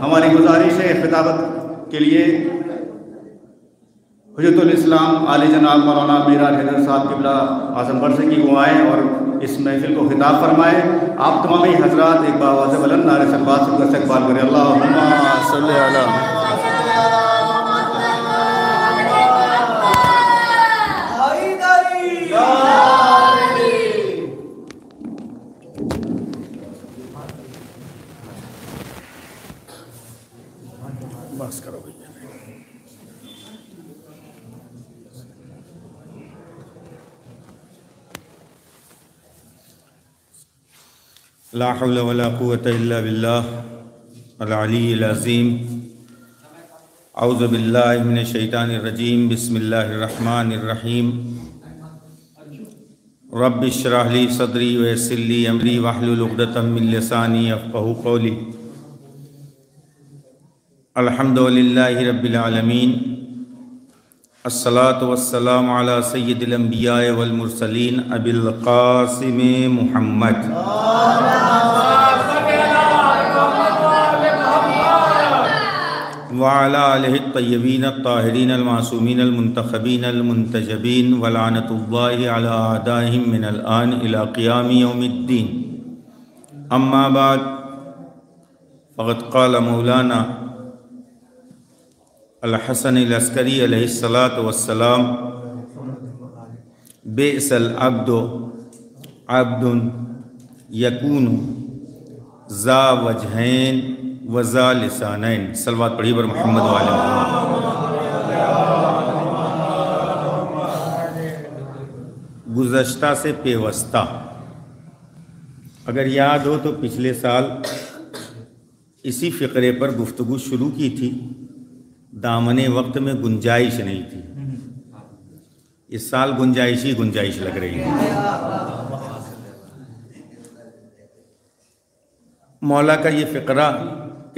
हमारी गुजारिश है खिताबत के लिए। हजरतलाम आल जनाब मौलाना मीरा हैदर साहब किबला आजमगढ़ बरसे की वो आएँ और इस महफिल को खिताब फरमाएँ। आप तमाम हजरात एक बाबा से बलन नारे से उनका करें। अल्लाह ला हौल वला क़ुव्वत इल्ला बिल्लाह अल-अली अज़ीम। औज़ बिल्लाहि मिनश शैतानिर रजीम बिस्मिल्लाहिर रहमानिर रहीम। रब्बि इश्रह ली सदरी व यस्सिर ली अमरी वहलुल उक़दतम मिन लिसानी यफ़क़हू क़ौली। अल्हम्दुलिल्लाहि रब्बिल आलमीन। अस्सलातु वस्सलामु अला सय्यिदिल अंबिया'i वल मुरसलीन अबिल क़ासिम मुहम्मद। वाला तय्यबीन ताहरीन अलमासूमीन अलमुंतखबीन अलमुंतजबीन वलानतुल्लाहि अला आदाहिम मिनल आन इला क़ियाम यौमिद्दीन। अम्मा बाद, फ़क़द क़ाल मौलाना अलहसन लस्करी अलैहिस्सलात वस्सलाम, बेसल अब्दो अब्दुन यकून ज़ा वजहैन। वज़ा लिसानैन सलवात पढ़ी पर मोहम्मद वाले। गुज़श्ता से पेवस्ता। अगर याद हो तो पिछले साल इसी फ़िक्रे पर गुफ्तगु शुरू की थी। दामने वक्त में गुंजाइश नहीं थी। इस साल गुंजाइश ही गुंजाइश लग रही है। मौला का ये फ़िक्रा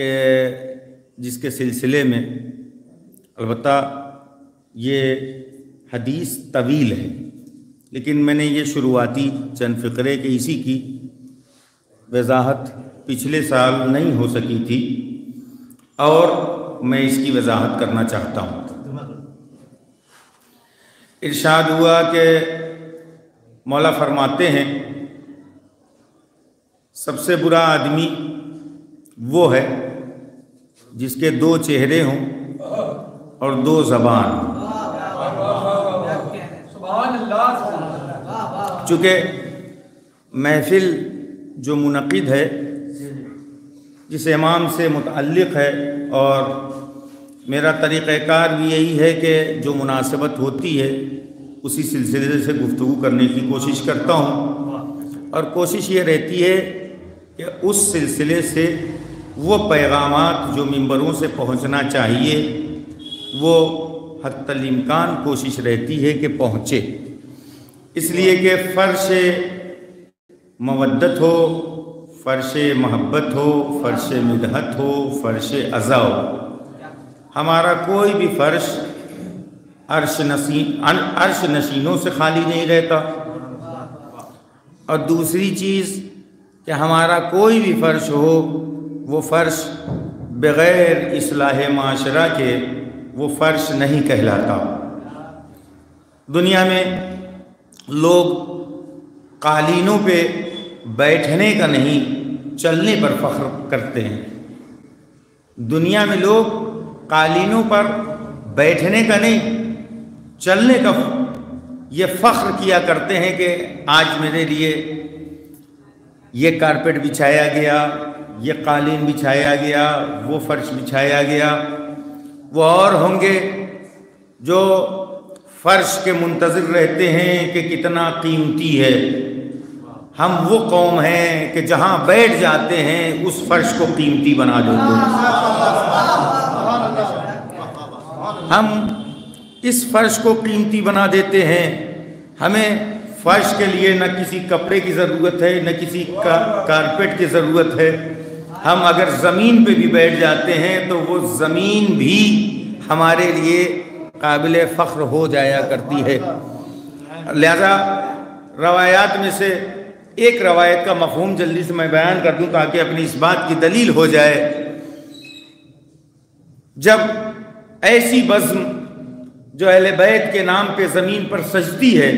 के, जिसके सिलसिले में, अलबत्ता ये हदीस तवील है, लेकिन मैंने ये शुरुआती चंद फ़िक्रे के इसी की वजाहत पिछले साल नहीं हो सकी थी, और मैं इसकी वजाहत करना चाहता हूँ। इरशाद हुआ कि मौला फरमाते हैं, सबसे बुरा आदमी वो है जिसके दो चेहरे हों और दो जबान चूँकि महफिल जो मुनद है, जिस इमाम से मुतल्लिक़ है, और मेरा तरीक़ार भी यही है कि जो मुनासिबत होती है, उसी सिलसिले से गुफ्तु करने की कोशिश करता हूँ। और कोशिश ये रहती है कि उस सिलसिले से वो पैगाम जो मंबरों से पहुँचना चाहिए, वो हतमकान कोशिश रहती है कि पहुँचे। इसलिए कि फ़र्श मवद्दत हो, फ़र्श महब्बत हो, फ़र्श मदहत हो, फ़र्श अज़ा हो। हमारा कोई भी फ़र्श अर्श नसी अर्श नशीनों से खाली नहीं रहता। और दूसरी चीज़ कि हमारा कोई भी फ़र्श हो वो फ़र्श बग़ैर असलाह माशरा के वो फ़र्श नहीं कहलाता। दुनिया में लोग कालीनों पे बैठने का नहीं, चलने पर फ़ख्र करते हैं। दुनिया में लोग कालीनों पर बैठने का नहीं, चलने का ये फ़ख्र किया करते हैं कि आज मेरे लिए ये कारपेट बिछाया गया ये कालीन बिछाया गया, वो फर्श बिछाया गया। वो और होंगे जो फ़र्श के मुंतज़र रहते हैं कि कितना कीमती है। हम वो कौम हैं कि जहाँ बैठ जाते हैं, उस फर्श को कीमती बना देते हैं। हम इस फर्श को कीमती बना देते हैं। हमें फर्श के लिए न किसी कपड़े की ज़रूरत है, न किसी का कारपेट की ज़रूरत है। हम अगर ज़मीन पे भी बैठ जाते हैं तो वो ज़मीन भी हमारे लिए काबिल फ़ख्र हो जाया करती है। लिहाजा रवायात में से एक रवायत का मफहूम जल्दी से मैं बयान कर दूँ ताकि अपनी इस बात की दलील हो जाए। जब ऐसी बज़म जो अहल बैत के नाम पे ज़मीन पर सजती है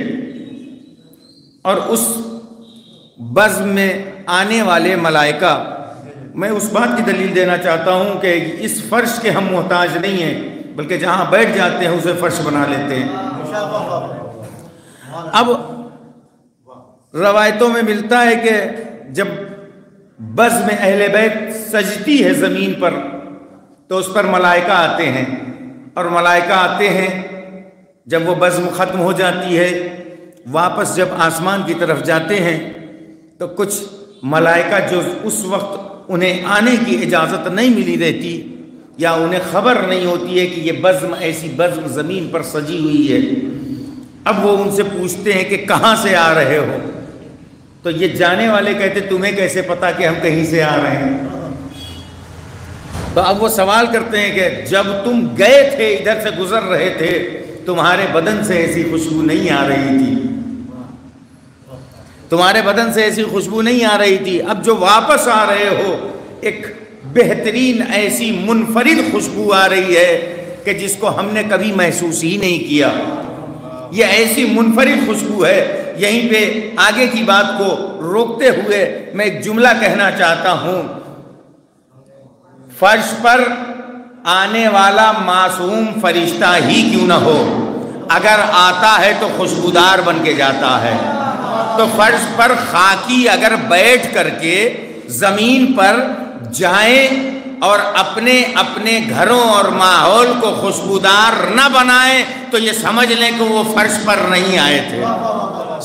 और उस बज्म में आने वाले मलाइका मैं उस बात की दलील देना चाहता हूँ कि इस फर्श के हम मोहताज नहीं हैं, बल्कि जहाँ बैठ जाते हैं, उसे फर्श बना लेते हैं। अब रवायतों में मिलता है कि जब बज में अहले बैत सजती है ज़मीन पर तो उस पर मलाइका आते हैं। और मलाइका आते हैं, जब वो बज़म ख़त्म हो जाती है, वापस जब आसमान की तरफ़ जाते हैं तो कुछ मलाइका जो उस वक्त उन्हें आने की इजाज़त नहीं मिली रहती या उन्हें खबर नहीं होती है कि ये बज़म, ऐसी बज़म ज़मीन पर सजी हुई है। अब वो उनसे पूछते हैं कि कहाँ से आ रहे हो? तो ये जाने वाले कहते, तुम्हें कैसे पता कि हम कहीं से आ रहे हैं? तो अब वो सवाल करते हैं कि जब तुम गए थे, इधर से गुजर रहे थे, तुम्हारे बदन से ऐसी खुशबू नहीं आ रही थी। तुम्हारे बदन से ऐसी खुशबू नहीं आ रही थी। अब जो वापस आ रहे हो, एक बेहतरीन ऐसी मुनफरिद खुशबू आ रही है कि जिसको हमने कभी महसूस ही नहीं किया। यह ऐसी मुनफरिद खुशबू है। यहीं पे आगे की बात को रोकते हुए मैं एक जुमला कहना चाहता हूँ। फर्श पर आने वाला मासूम फरिश्ता ही क्यों ना हो? अगर आता है तो खुशबूदार बन के जाता है। तो फर्श पर खाकी अगर बैठ करके ज़मीन पर जाएँ और अपने अपने घरों और माहौल को खुशबूदार न बनाए तो ये समझ लें कि वो फर्श पर नहीं आए थे।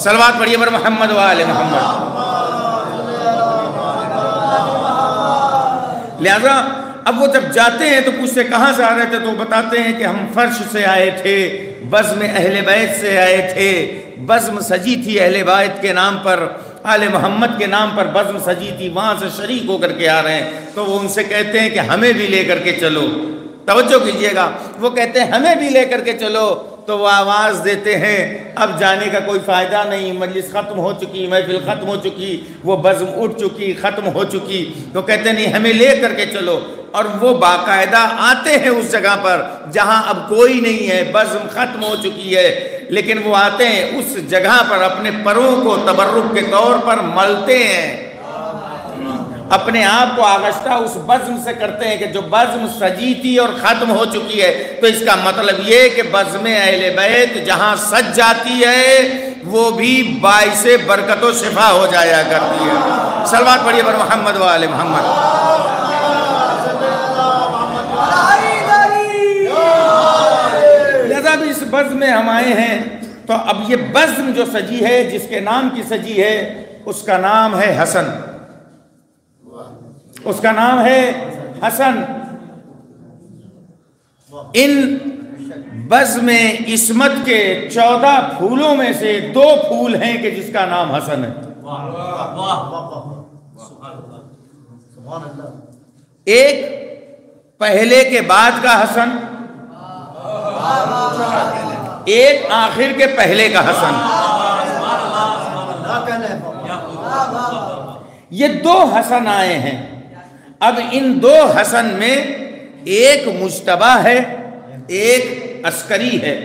सलवात पढ़िए पर मोहम्मद वाले मोहम्मद। लिहाजा अब वो जब जाते हैं तो पूछते कहाँ से आ रहे थे? तो बताते हैं कि हम फर्श से आए थे, बज़म अहल बैत से आए थे। बज़म सजी थी अहल बैत के नाम पर, आल मोहम्मद के नाम पर बज़म सजी थी, वहाँ से शरीक होकर के आ रहे हैं। तो वो उनसे कहते हैं कि, हमें भी ले करके चलो। तोज्जो कीजिएगा। वो कहते हैं, हमें भी ले करके चलो। तो वह आवाज़ देते हैं, अब जाने का कोई फ़ायदा नहीं, मजलिस ख़त्म हो चुकी, महफिल ख़त्म हो चुकी, वो बज़म उठ चुकी, ख़त्म हो चुकी। तो कहते नहीं, हमें ले करके चलो। और वो बाकायदा आते हैं उस जगह पर, जहाँ अब कोई नहीं है, बज़म ख़त्म हो चुकी है। लेकिन वो आते हैं उस जगह पर, अपने परों को तबर्रुक के तौर पर मलते हैं। अपने आप को आगस्ता उस बज्म से करते हैं कि जो बज्म सजी थी और ख़त्म हो चुकी है तो इसका मतलब ये कि बज्म अहल बैत जहाँ सज जाती है, वो भी बाईस बरकत शिफा हो जाया करती है। सलवार पढ़िए पर मोहम्मद वाले मोहम्मद। भी इस बज्म में हम आए हैं तो अब ये बज्म जो सजी है, जिसके नाम की सजी है, उसका नाम है हसन। उसका नाम है हसन। इन बज में इसमत के चौदह फूलों में से दो फूल हैं कि जिसका नाम हसन है। एक पहले के बाद का हसन, एक आखिर के पहले का हसन। ये दो हसन आए हैं। अब इन दो हसन में एक मुशतबा है, एक अस्करी है।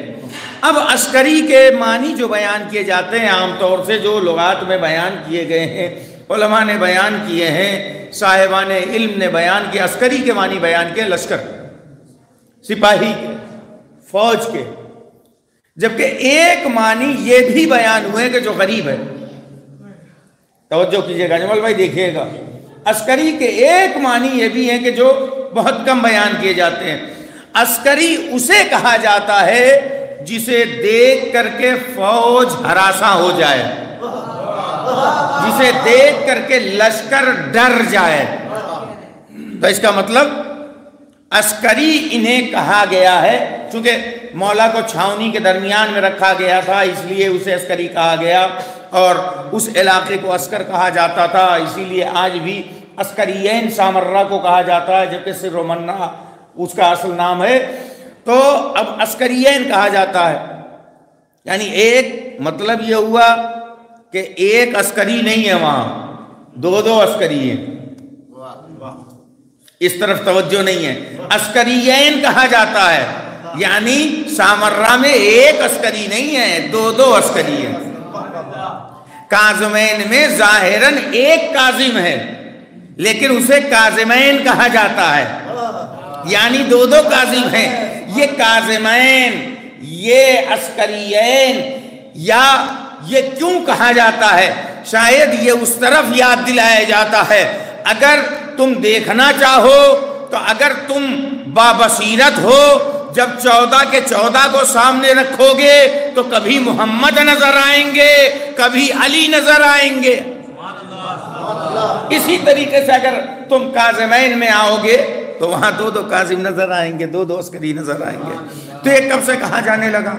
अब अस्करी के मानी जो बयान किए जाते हैं आमतौर से जो लगात में बयान किए गए हैं, उलमा ने बयान किए हैं, साहेबान इल्म ने बयान किया, अस्करी के मानी बयान किए लश्कर, सिपाही के, फौज के। जबकि एक मानी ये भी बयान हुए कि जो गरीब है। तवज्जो कीजिएगा, जमल भाई, देखिएगा। अस्करी के एक मानी ये भी है कि जो बहुत कम बयान किए जाते हैं। अस्करी उसे कहा जाता है जिसे देख करके फौज हरासा हो जाए। जिसे देख करके लश्कर डर जाए। तो इसका मतलब अस्करी इन्हें कहा गया है क्योंकि मौला को छावनी के दरमियान में रखा गया था, इसलिए उसे अस्करी कहा गया। और उस इलाके को अस्कर कहा जाता था, इसीलिए आज भी अस्करियन सामर्रा को कहा जाता है, जबकि सिर रोमन्ना, उसका असल नाम है। तो अब अस्करियन कहा जाता है। यानी एक मतलब ये हुआ कि एक अस्करी नहीं है वहाँ, दो दो अस्करी हैं। इस तरफ़ तवज्जो नहीं है। अस्करीन कहा जाता है, यानी सामर्रा में एक अस्करी नहीं है, दो दो अस्करी है। काजमैन में जाहिरन एक काजिम है लेकिन उसे काजिमैन कहा जाता है। यानी दो दो काजिम हैं। ये काजिमैन, ये अस्करीन या ये क्यों कहा जाता है? शायद ये उस तरफ़ याद दिलाया जाता है। अगर तुम देखना चाहो तो अगर तुम बाबसीरत हो जब चौदह के चौदह को सामने रखोगे तो कभी मोहम्मद नज़र आएँगे, कभी अली नज़र आएँगे। इसी तरीके से अगर तुम काजमैन में आओगे तो वहाँ दो दो काजिम नज़र आएँगे, दो दो अस्करी नज़र आएँगे। तो ये कब से कहा जाने लगा?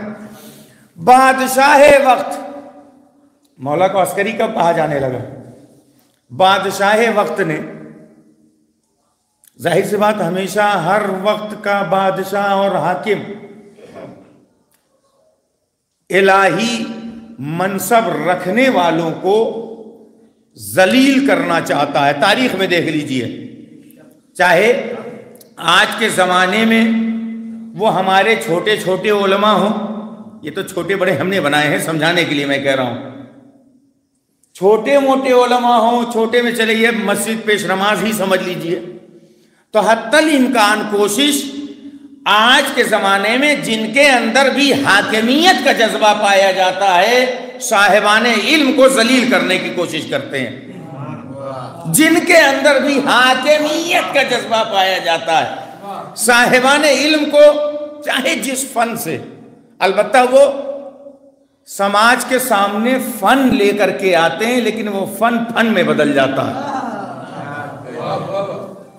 बादशाह वक्त। मौला को अस्करी कब कहा जाने लगा? बादशाह वक्त ने ज़ाहिर सी बात, हमेशा हर वक्त का बादशाह और हाकिम इलाही मनसब रखने वालों को जलील करना चाहता है। तारीख में देख लीजिए, चाहे आज के ज़माने में वो हमारे छोटे छोटे ओलमा हो, ये तो छोटे बड़े हमने बनाए हैं, समझाने के लिए मैं कह रहा हूँ। छोटे मोटे ओलमा हो, छोटे में चले ये मस्जिद पेश नमाज़ ही समझ लीजिए। तो हत्तल इम्कान कोशिश आज के ज़माने में जिनके अंदर भी हाकिमियत का जज्बा पाया जाता है, साहेबान इल्म को जलील करने की कोशिश करते हैं। जिनके अंदर भी हाकिमियत का जज्बा पाया जाता है, साहेबान इल्म को चाहे जिस फन से अलबत् वो समाज के सामने फन लेकर के आते हैं, लेकिन वो फन फन में बदल जाता है।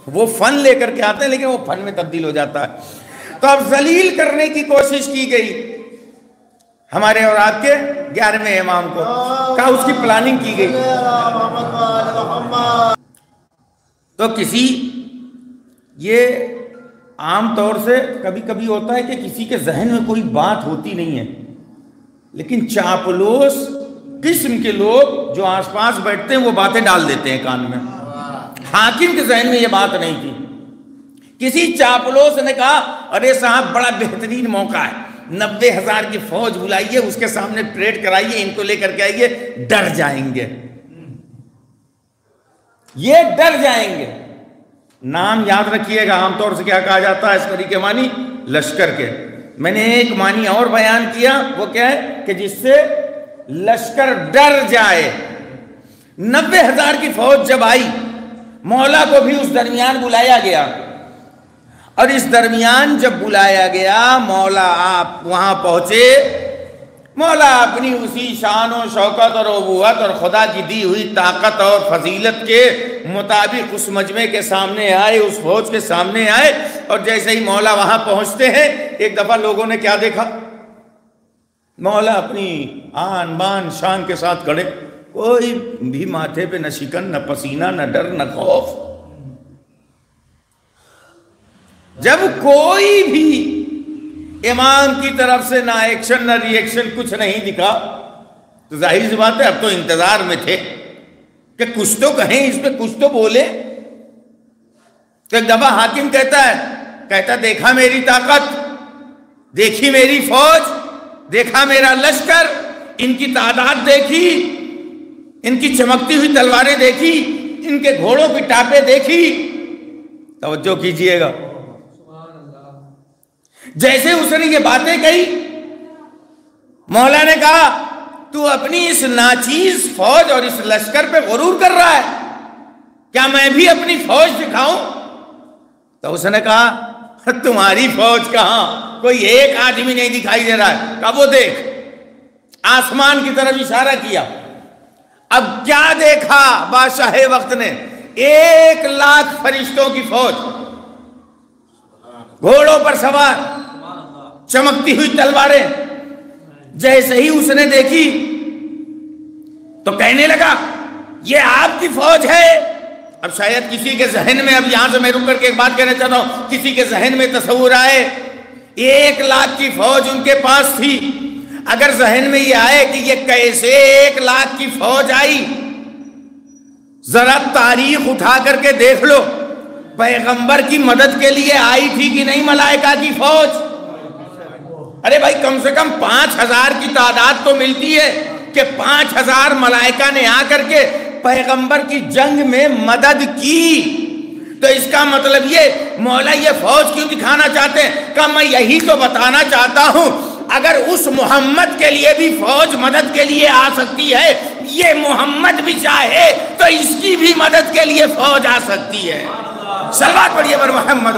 वो फन लेकर के आते हैं, लेकिन वो फन में तब्दील हो जाता है। तो अब जलील करने की कोशिश की गई। हमारे और आपके ग्यारहवें इमाम को। कहा उसकी प्लानिंग की गई। तो किसी, ये आम तौर से कभी कभी होता है कि किसी के जहन में कोई बात होती नहीं है। लेकिन चापलोस किस्म के लोग जो आसपास बैठते हैं, वो बातें डाल देते हैं कान में। हाकिम के जहन में यह बात नहीं थी। किसी चापलोस ने कहा, अरे साहब, बड़ा बेहतरीन मौका है। नब्बे हज़ार की फौज बुलाइए, उसके सामने परेड कराइए, इनको लेकर के आइए, डर जाएँगे। ये डर जाएँगे। नाम याद रखिएगा, आमतौर से क्या कहा जाता है इस तरीके मानी? लश्कर के। मैंने एक मानी और बयान किया, वो क्या है कि जिससे लश्कर डर जाए। नब्बे हज़ार की फौज जब आई मौला को भी उस दरमियान बुलाया गया। और इस दरमियान जब बुलाया गया, मौला आप वहाँ पहुँचे। मौला अपनी उसी शान और शौकत और अबूत और खुदा की दी हुई ताकत और फजीलत के मुताबिक उस मजमे के सामने आए, उस फौज के सामने आए और जैसे ही मौला वहाँ पहुँचते हैं, एक दफ़ा लोगों ने क्या देखा? मौला अपनी आन बान शान के साथ खड़े। कोई भी माथे पे न शिकन, न पसीना, न डर, न खौफ। जब कोई भी इमाम की तरफ़ से ना एक्शन ना रिएक्शन कुछ नहीं दिखा तो ज़ाहिर सी बात है, अब तो इंतज़ार में थे कि कुछ तो कहें, इस पे कुछ तो बोले। तो एक दफ़ा हाकिम कहता है, कहता, देखा मेरी ताकत, देखी मेरी फौज, देखा मेरा लश्कर, इनकी तादाद देखी इनकी चमकती हुई तलवारें देखी, इनके घोड़ों की टापे देखी। तवज्जो कीजिएगा। जैसे उसने ये बातें कही, मौला ने कहा, तू अपनी इस नाचीज फौज और इस लश्कर पे गरूर कर रहा है। क्या मैं भी अपनी फौज दिखाऊँ? तो उसने कहा, तुम्हारी फौज कहा? कोई एक आदमी नहीं दिखाई दे रहा है। कब वो देख? आसमान की तरफ़ इशारा किया। अब क्या देखा बादशाह वक्त ने? एक लाख फरिश्तों की फौज। घोड़ों पर सवार, चमकती हुई तलवारें। जैसे ही उसने देखी तो कहने लगा, ये आपकी फौज है। अब शायद किसी के जहन में, अब यहाँ से मैं रुक करके एक बात कहना चाहता हूँ, किसी के जहन में तस्वूर आए। एक लाख की फौज उनके पास थी। अगर जहन में ये आए कि ये कैसे एक लाख की फौज आई, जरा तारीख उठा करके देख लो, पैगंबर की मदद के लिए आई थी कि नहीं मलाइका की फौज? अरे भाई, कम से कम पाँच हज़ार की तादाद तो मिलती है कि पाँच हज़ार मलाइका ने आकर के पैगंबर की जंग में मदद की। तो इसका मतलब ये, मौला ये फौज क्यों दिखाना चाहते हैं? का मैं यही तो बताना चाहता हूँ अगर उस मोहम्मद के लिए भी फौज मदद के लिए आ सकती है, ये मोहम्मद भी चाहे तो इसकी भी मदद के लिए फौज आ सकती है। सलवात पढ़िए पर मोहम्मद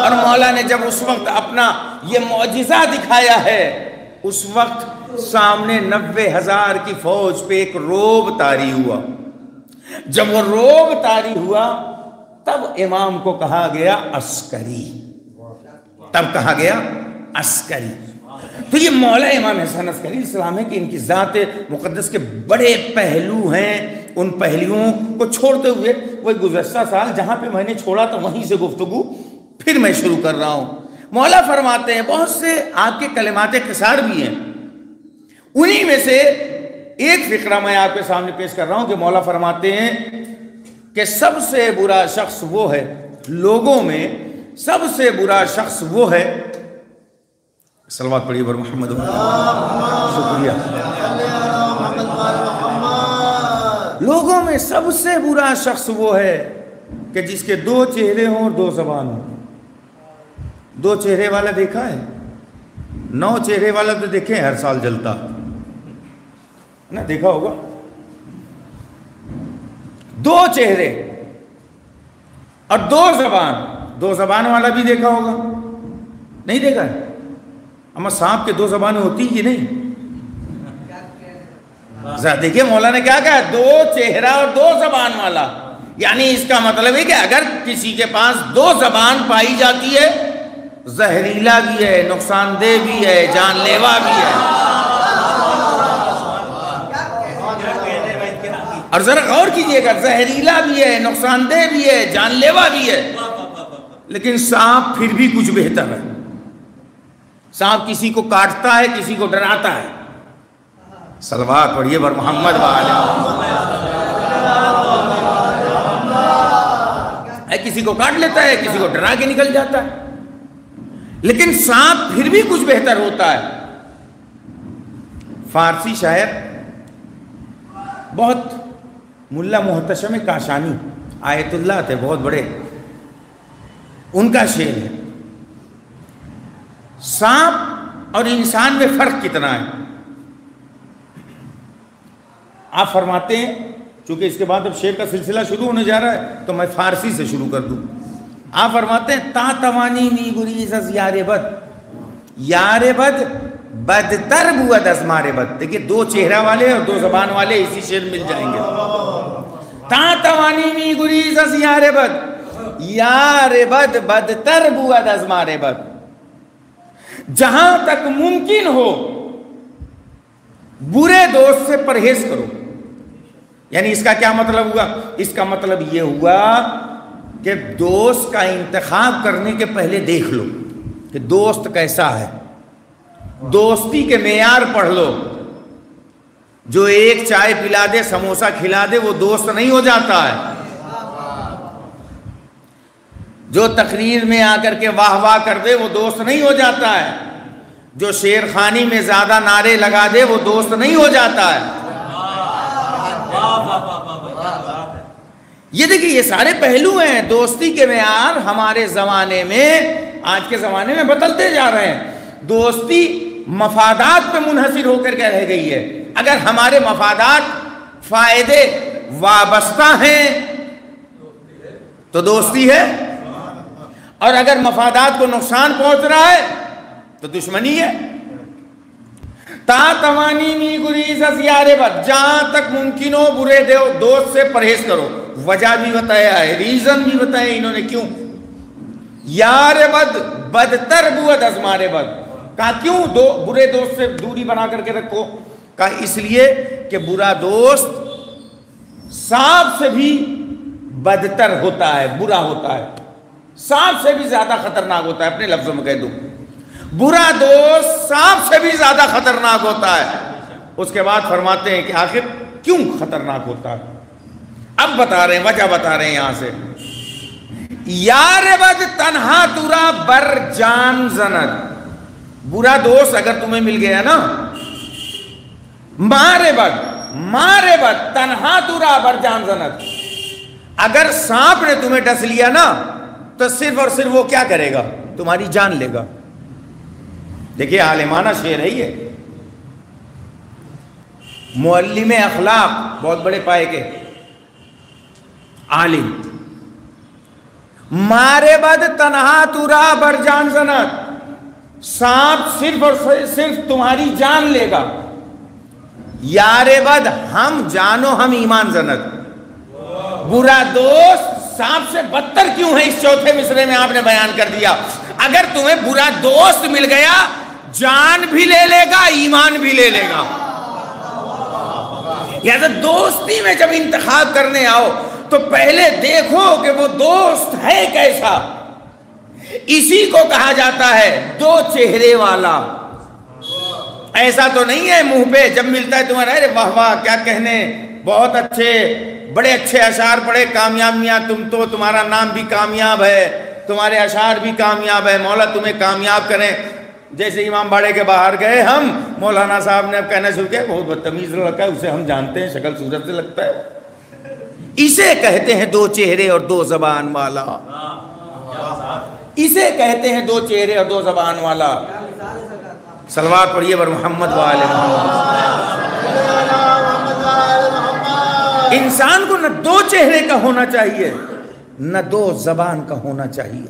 और मौला ने जब उस वक्त अपना ये मुआजिजा दिखाया है, उस वक्त सामने नब्बे हज़ार की फौज पे एक रोब तारी हुआ। जब वो रोब तारी हुआ तब इमाम को कहा गया अस्करी। तब कहा गया अस्करी। तो ये मौला इमाम हसन अस्करी इस्लाम है कि इनकी ज़ात मुकदस के बड़े पहलू हैं। उन पहलुओं को छोड़ते हुए वही गुजशत साल जहाँ पे मैंने छोड़ा तो वहीं से गुफ्तु फिर मैं शुरू कर रहा हूँ। मौला फरमाते हैं, बहुत से आपके कलमात कसार भी हैं। उन्हीं में से एक फिक्रा मैं आपके सामने पेश कर रहा हूँ कि मौला फरमाते हैं कि सबसे बुरा शख्स वो है, लोगों में सबसे बुरा शख्स वो है। सलवात पढ़िए बर मोहम्मद शुक्रिया। लोगों में सबसे बुरा शख्स वो है कि जिसके दो चेहरे हों और दो जबान हों। दो चेहरे वाला देखा है? नौ चेहरे वाला तो देखे, हर साल जलता। ना, देखा होगा? दो चेहरे और दो जबान। दो जबान वाला भी देखा होगा। नहीं देखा है? अम्मा, सांप के दो जबान होती कि नहीं? देखिए मौला ने क्या कहा दो चेहरा और दो जबान वाला। यानी इसका मतलब है कि अगर किसी के पास दो जबान पाई जाती है, जहरीला भी है, नुकसानदेह भी है, जानलेवा भी है। और जरा गौर कीजिएगा, जहरीला भी है, नुकसानदेह भी है, जानलेवा भी है। लेकिन सांप फिर भी कुछ बेहतर है। सांप किसी को काटता है, किसी को डराता है। सलवार पढ़िए बर मोहम्मद है, किसी को काट लेता है, किसी को डरा के निकल जाता है। लेकिन सांप फिर भी कुछ बेहतर होता है। फारसी शायर बहुत मुल्ला मुहतशम काशानी आयतुल्ला थे, बहुत बड़े। उनका शेर है। सांप और इंसान में फ़र्क कितना है? आप फरमाते हैं क्योंकि इसके बाद अब शेर का सिलसिला शुरू होने जा रहा है तो मैं फारसी से शुरू कर दूँ। आप फरमाते हैं, ता तवानी नी गुरीज यारे बद। यारे बद, बदतर बुआ दसमारे बद। देखिए, दो चेहरा वाले और दो जबान वाले इसी शेर मिल जाएँगे। ता तवानी नी गुरीज यारे बद। यारे बद, बदतर बुआ दसमारे बद। जहाँ तक मुमकिन हो, बुरे दोस्त से परहेज करो। यानी इसका क्या मतलब हुआ? इसका मतलब यह हुआ कि दोस्त का इंतखाब करने के पहले देख लो कि दोस्त कैसा है। दोस्ती के मेयार पढ़ लो। जो एक चाय पिला दे, समोसा खिला दे, वो दोस्त नहीं हो जाता है। जो तकरीर में आकर के वाह वाह कर दे, वो दोस्त नहीं हो जाता है। जो शेर खानी में ज़्यादा नारे लगा दे, वो दोस्त नहीं हो जाता है। ये देखिए, ये सारे पहलू हैं, दोस्ती के मैार हमारे जमाने में, आज के जमाने में बदलते जा रहे हैं। दोस्ती मफादात पे मुनहसर होकर के रह गई है। अगर हमारे मफादात फ़ायदे वाबस्ता हैं तो दोस्ती है। और अगर मफादात को नुकसान पहुँच रहा है तो दुश्मनी है। ता तवानी नी गुरीज यारे बद, जहाँ तक मुमकिन हो बुरे दो दोस्त से परहेज करो। वजह भी बताया है, रीजन भी बताया इन्होंने क्यों? यार बद, बदतर बुअद अजमारे बद। कहा क्यों दो, बुरे दोस्त से दूरी बना करके रखो? कहा इसलिए कि बुरा दोस्त सांप से भी बदतर होता है, बुरा होता है। सांप से भी ज़्यादा खतरनाक होता है, अपने लफ्जों में कह दू। बुरा दोस्त सांप से भी ज़्यादा खतरनाक होता है। उसके बाद फरमाते हैं कि आखिर क्यों खतरनाक होता है? अब बता रहे हैं, वजह बता रहे हैं यहाँ से। यार बद तनहा तुरा बर जान जनत बुरा दोस्त अगर तुम्हें मिल गया ना मारे बद मारे बद तनहा तुरा बर जान जनत अगर सांप ने तुम्हें डस लिया ना तो सिर्फ़ और सिर्फ़ वो क्या करेगा? तुम्हारी जान लेगा। देखिए, आलिमाना शेर है ये। मुअल्लिम अखलाक, बहुत बड़े पाए के। आलिम। मारे बद तनहा तुरा बर जान जनत सांप सिर्फ़ और सिर्फ़ तुम्हारी जान लेगा। यारे बद हम जानो हम ईमान जनत बुरा दोस्त सांप से बदतर क्यों है? इस चौथे मिसरे में आपने बयान कर दिया। अगर तुम्हें बुरा दोस्त मिल गया, जान भी ले लेगा, ईमान भी ले लेगा। या तो दोस्ती में जब इंतखाब करने आओ तो पहले देखो कि वो दोस्त है कैसा। इसी को कहा जाता है, दो चेहरे वाला। ऐसा तो नहीं है मुँह पे जब मिलता है तुम्हारा अरे वाह वाह क्या कहने बहुत अच्छे बड़े अच्छे अशार पड़े कामयाबियाँ तुम तो तुम्हारा नाम भी कामयाब है तुम्हारे अशार भी कामयाब है मौला तुम्हें कामयाब करें। जैसे इमाम बाड़े के बाहर गए हम मौलाना साहब ने अब कहना शुरू किया बहुत बदतमीज लड़का है उसे हम जानते हैं शक्ल सूरत से लगता है। इसे कहते हैं दो चेहरे और दो जबान वाला। इसे कहते हैं दो चेहरे और दो जबान वाला। सलवार पढ़िए बर मोहम्मद वाले इंसान को न दो चेहरे का होना चाहिए, न दो जबान का होना चाहिए।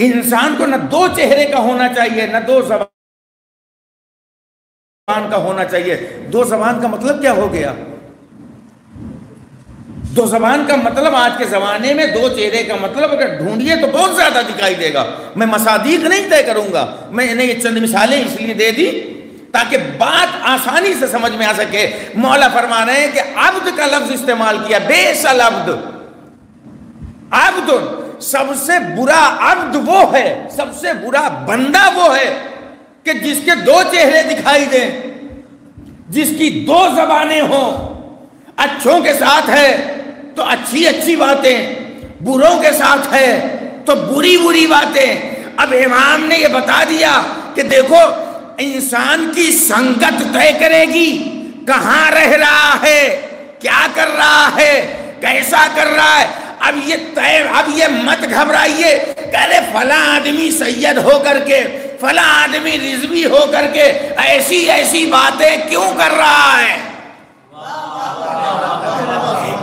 इंसान को न दो चेहरे का होना चाहिए, न दो जबान का होना चाहिए। दो जबान का मतलब क्या हो गया? दो जबान का मतलब आज के जमाने में दो चेहरे का मतलब अगर ढूंढिए तो बहुत ज़्यादा दिखाई देगा। मैं मसादीक नहीं तय करूँगा। मैंने ये चंद मिसालें इसलिए दे दी ताकि बात आसानी से समझ में आ सके। मौला फरमा रहे हैं कि अब्द का लफ्ज इस्तेमाल किया बेसल अब्द। अब्द, सबसे बुरा अब्द वो है, सबसे बुरा बंदा वो है कि जिसके दो चेहरे दिखाई दें, जिसकी दो जबानें हो, अच्छों के साथ है तो अच्छी अच्छी बातें, बुरों के साथ है तो बुरी बुरी बातें। अब इमाम ने ये बता दिया कि देखो, इंसान की संगत तय करेगी, कहाँ रह रहा है, क्या कर रहा है, कैसा कर रहा है। अब ये तय, अब ये मत घबराइए अरे फला आदमी सैयद हो करके फला आदमी रिजवी हो करके ऐसी ऐसी बातें क्यों कर रहा है?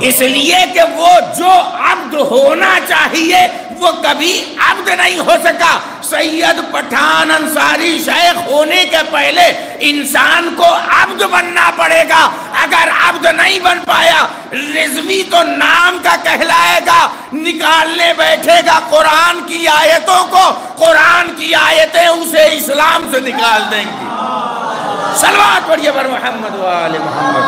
इसलिए कि वो जो अब्द होना चाहिए, वो कभी अब्द नहीं हो सका। सैयद पठान अंसारी शेख होने के पहले इंसान को अब्द बनना पड़ेगा। अगर अब्द नहीं बन पाया, रिजवी तो नाम का कहलाएगा। निकालने बैठेगा कुरान की आयतों को। कुरान की आयतें उसे इस्लाम से निकाल देंगी। सलवात पढ़िए पर मोहम्मद वाले मोहम्मद।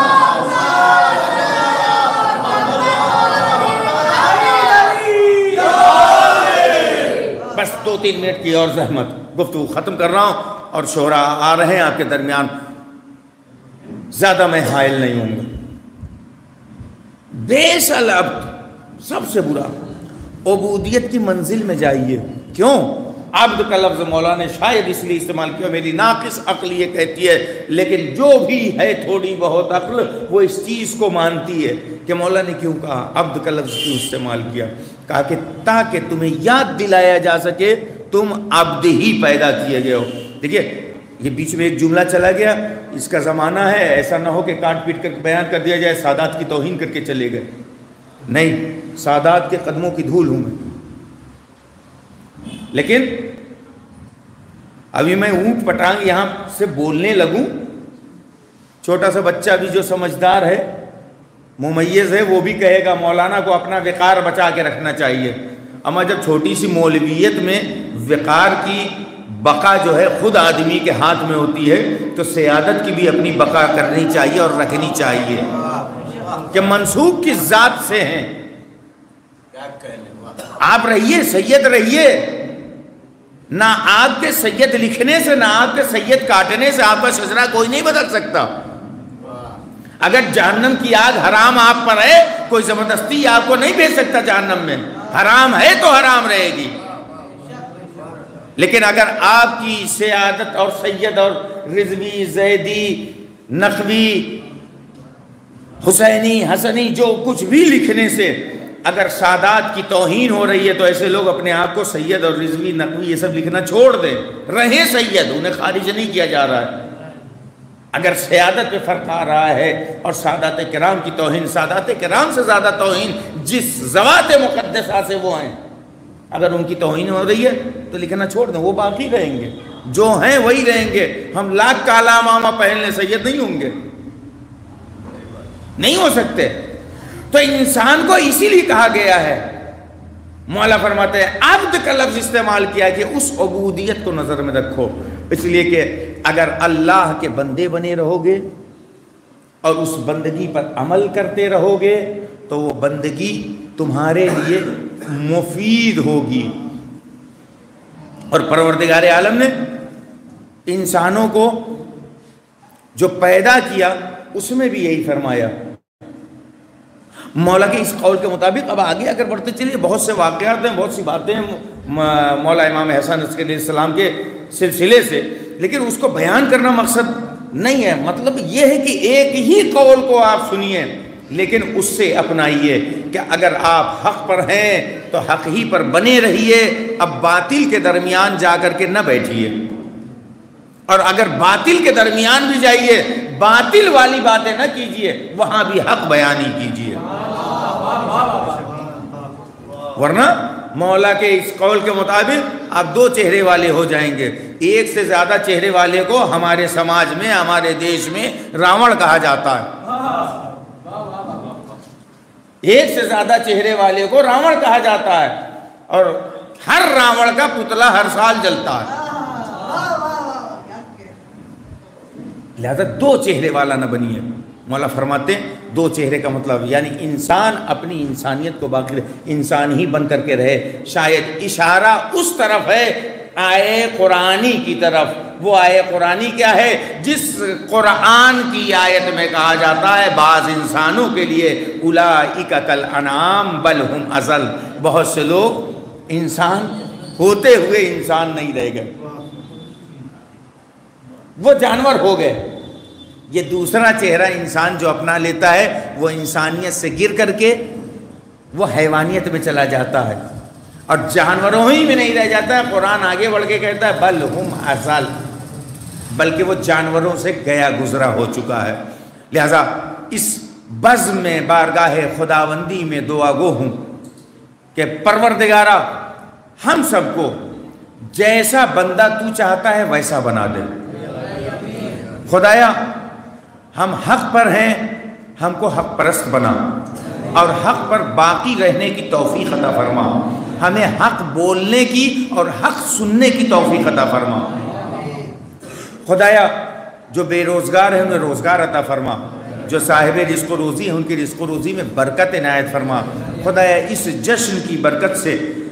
दो तीन मिनट की और जहमत गुफ्तु ख़त्म कर रहा हूँ और शोरा आ रहे हैं आपके दरमियान। ज़्यादा मैं हायल नहीं हूँ बेसल अब सबसे बुरा अबूदियत की मंजिल में जाइए। क्यों? अब्द का लफ्ज मौला ने शायद इसलिए इस्तेमाल किया, मेरी नाकिस अक्ल ये कहती है, लेकिन जो भी है थोड़ी बहुत अक्ल, वो इस चीज़ को मानती है कि मौला ने क्यों कहा, अब्द का लफ्ज क्यों इस्तेमाल किया? कहा कि ताकि तुम्हें याद दिलाया जा सके, तुम अब्द ही पैदा किए गए हो। देखिए, ये बीच में एक जुमला चला गया, इसका ज़माना है, ऐसा ना हो कि काट पीट कर बयान कर दिया जाए, सादात की तोहिन करके चले गए। नहीं, सादात के कदमों की धूल हूँ मैं। लेकिन अभी मैं ऊँट पटांग यहाँ से बोलने लगूं छोटा सा बच्चा भी जो समझदार है मुमैज़ है वो भी कहेगा मौलाना को अपना विकार बचा के रखना चाहिए। अमा जब छोटी सी मौलवियत में विकार की बका जो है खुद आदमी के हाथ में होती है तो सियादत की भी अपनी बका करनी चाहिए और रखनी चाहिए। कि मनसूब किस जात से हैं? आप रहिए सैयद रहिए। ना आपके सैयद लिखने से ना आपके सैयद काटने से आपका शजरा कोई नहीं बदल सकता। अगर जहन्नम की आग हराम आप पर है कोई ज़बरदस्ती आपको नहीं भेज सकता जहन्नम में। हराम है तो हराम रहेगी। लेकिन अगर आपकी सियादत और सैयद और रिजवी जैदी नकवी हुसैनी हसनी जो कुछ भी लिखने से अगर सादात की तोहीन हो रही है तो ऐसे लोग अपने आप को सैयद और रिजवी, नकवी, ये सब लिखना छोड़ दें। रहे सैयद, उन्हें खारिज नहीं किया जा रहा है। अगर सियादत पे फ़र्क आ रहा है, और सादात कराम की तोहन, सादात कराम से ज़्यादा तोहन, जिस जवात मुकदसा से वो हैं, अगर उनकी तोहन हो रही है तो लिखना छोड़ दें, वो बाकी रहेंगे। जो हैं, वही रहेंगे। हम लाख काला मामा पहनने सैयद नहीं होंगे। नहीं हो सकते। तो इंसान को इसीलिए कहा गया है। मौला फरमाते हैं, अब्द का लफ्ज इस्तेमाल किया कि उस अबूदियत को नज़र में रखो। इसलिए कि अगर अल्लाह के बंदे बने रहोगे और उस बंदगी पर अमल करते रहोगे तो वो बंदगी तुम्हारे लिए मुफीद होगी। और परवरदिगार आलम ने इंसानों को जो पैदा किया, उसमें भी यही फरमाया मौला के इस कौल के मुताबिक अब आगे अगर बढ़ते चलिए, बहुत से वाक़ात हैं, बहुत सी बातें हैं मौला इमाम हसन सलाम के सिलसिले से। लेकिन उसको बयान करना मकसद नहीं है। मतलब ये है कि एक ही कौल को आप सुनिए, लेकिन उससे अपनाइए कि अगर आप हक पर हैं तो हक ही पर बने रहिए, अब बातिल के दरमियान जाकर के न बैठिए। और अगर बातिल के दरमियान भी जाइए बातिल वाली बातें न कीजिए, वहाँ भी हक बयानी कीजिए। वरना मौला के इस कौल के मुताबिक आप दो चेहरे वाले हो जाएँगे। एक से ज़्यादा चेहरे वाले को हमारे समाज में, हमारे देश में रावण कहा जाता है। एक से ज़्यादा चेहरे वाले को रावण कहा जाता है। और हर रावण का पुतला हर साल जलता है। लिहाजा दो चेहरे वाला न बनिए मौला फरमाते दो चेहरे का मतलब यानी इंसान अपनी इंसानियत को बाकी इंसान ही बन करके रहे। शायद इशारा उस तरफ़ है, आए कुरानी की तरफ़। वो आय कुरानी क्या है? जिस कुरान की आयत में कहा जाता है, बाज इंसानों के लिए उला इकल अनाम बल हम अजल। बहुत से लोग इंसान होते हुए इंसान नहीं रह गए। वो जानवर हो गए। ये दूसरा चेहरा इंसान जो अपना लेता है, वो इंसानियत से गिर करके, वो हैवानियत में चला जाता है। और जानवरों ही में नहीं रह जाता है। कुरान आगे बढ़ के कहता है, बल हम असल बल्कि वो जानवरों से गया गुजरा हो चुका है। लिहाजा इस बज में, बारगाह खुदाबंदी में दुआ गो हूँ कि परवरदिगारा, हम सबको जैसा बंदा तू चाहता है, वैसा बना दे। खुदाया हम हक पर हैं, हमको हक परस्त बना। और हक पर बाकी रहने की तोफ़ी अता फरमा। हमें हक बोलने की और हक सुनने की तोफ़ी अता फरमा। खुदाया, जो बेरोज़गार है, उन्हें रोज़गार अता फरमा। जो साहिब रिस्क रोज़ी है, उनकी रिस्क रोज़ी में बरकत इनायत फरमा। खुदाया, इस जश्न की बरकत से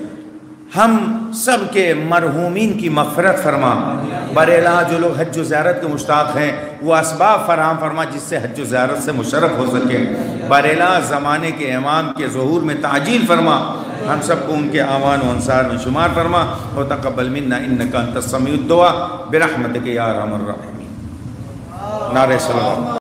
हम सब के मरहूमिन की मफ़रत फरमा। बरेला जो लोग हज ज़्यारत के मुश्ताक हैं, वो इसबाब फराम फरमा जिससे हज ज़्यारत से मुशरफ हो सके। बरेला ज़माने के इमाम के जहूर में ताजील फरमा। हम सबको उनके आवान अनसार में शुमार फरमा। और तकबल मन्ना इन का तसमीदुआ बेरहमत के यार नारे सलाम